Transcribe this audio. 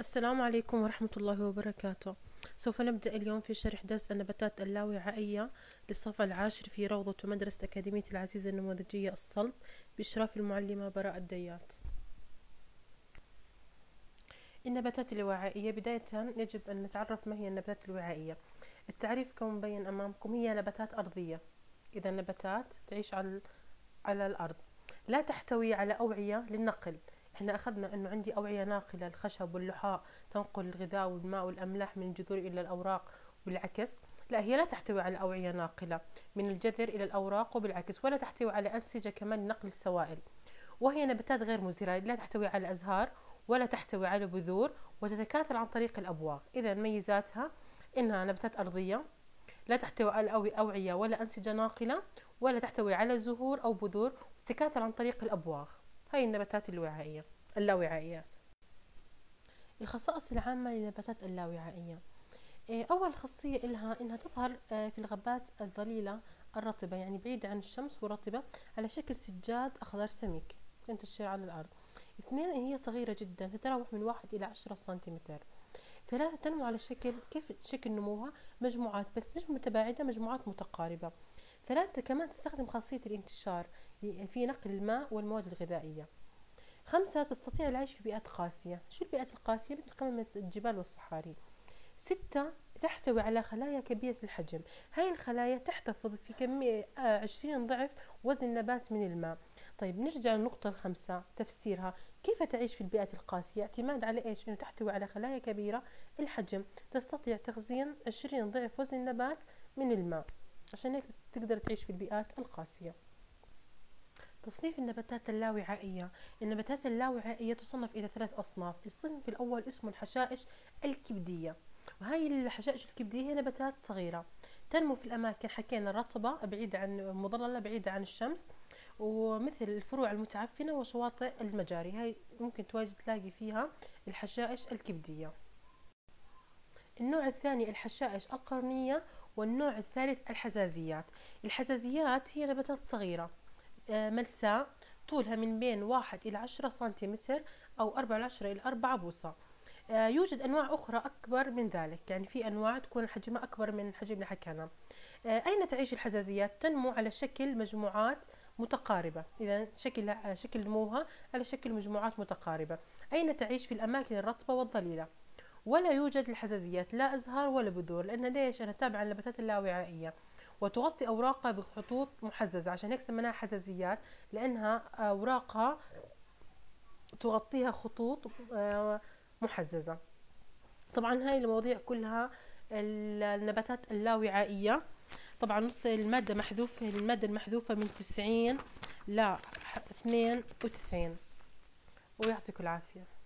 السلام عليكم ورحمة الله وبركاته. سوف نبدأ اليوم في شرح درس النباتات اللاوعائية للصف العاشر في روضة ومدرسة أكاديمية العزيزة النموذجية السلط بإشراف المعلمة براء الديات. النباتات الوعائية بداية يجب أن نتعرف ما هي النباتات الوعائية التعريف كما مبين أمامكم هي نباتات أرضية. إذا نباتات تعيش على على الأرض. لا تحتوي على أوعية للنقل. إحنا أخذنا أنه عندي أوعية ناقلة الخشب واللحاء تنقل الغذاء والماء والأملاح من الجذور إلى الأوراق والعكس. لا هي لا تحتوي على أوعية ناقلة من الجذر إلى الأوراق وبالعكس ولا تحتوي على أنسجة كمان نقل السوائل. وهي نباتات غير مزهره لا تحتوي على أزهار ولا تحتوي على بذور وتتكاثر عن طريق الابواق اذا ميزاتها إنها نباتات أرضية لا تحتوي على أوعية ولا أنسجة ناقلة ولا تحتوي على زهور أو بذور وتتكاثر عن طريق الابواق هاي النباتات الوعائية اللاوعائية. الخصائص العامة للنباتات اللاوعائية. إيه، أول خاصية إلها إنها تظهر آه، في الغابات الظليلة الرطبة يعني بعيدة عن الشمس ورطبة على شكل سجاد أخضر سميك. تنتشر على الأرض. اثنين هي صغيرة جدا تتراوح من واحد إلى عشرة سنتيمتر. ثلاثة تنمو على شكل كيف شكل نموها؟ مجموعات بس مش متباعدة مجموعات متقاربة. ثلاثة كمان تستخدم خاصية الانتشار في نقل الماء والمواد الغذائية. خمسة تستطيع العيش في بيئات قاسية. شو البيئات القاسية؟ مثل قمم الجبال والصحاري. ستة تحتوي على خلايا كبيرة الحجم. هاي الخلايا تحتفظ في كمية آه، عشرين ضعف وزن النبات من الماء. طيب نرجع للنقطة الخامسة تفسيرها. كيف تعيش في البيئات القاسية؟ اعتماد على إيش؟ إنه تحتوي على خلايا كبيرة الحجم. تستطيع تخزين عشرين ضعف وزن النبات من الماء. عشان هيك تقدر تعيش في البيئات القاسية. تصنيف النباتات اللاوعائية. النباتات اللاوعائية تصنف إلى ثلاث أصناف. الصنف الأول اسمه الحشائش الكبدية. وهي الحشائش الكبدية هي نباتات صغيرة. تنمو في الأماكن. حكينا الرطبة بعيدة عن مظللة بعيدة عن الشمس. ومثل الفروع المتعفنة وشواطئ المجاري. هاي ممكن تواجد تلاقي فيها الحشائش الكبدية. النوع الثاني الحشائش القرنية والنوع الثالث الحزازيات. الحزازيات هي نباتات صغيرة آه، ملساء طولها من بين واحد إلى عشرة سنتيمتر أو أربعة العشرة إلى أربعة بوصة. آه، يوجد أنواع أخرى أكبر من ذلك يعني في أنواع تكون حجمها أكبر من حجم اللي حكينا آه، أين تعيش الحزازيات؟ تنمو على شكل مجموعات متقاربة. إذا شكل شكل نموها على شكل مجموعات متقاربة. أين تعيش في الأماكن الرطبة والظليلة؟ ولا يوجد الحزازيات لا أزهار ولا بذور لأن ليش؟ أنا تابعة النباتات اللاوعائية. وتغطي أوراقها بخطوط محززة. عشان هيك سميناها حزازيات لأنها أوراقها تغطيها خطوط آه، محززة. طبعا هاي المواضيع كلها النباتات اللاوعائية. طبعا نص المادة محذوفة المادة المحذوفة من تسعين ل اثنين وتسعين. ويعطيكم العافية.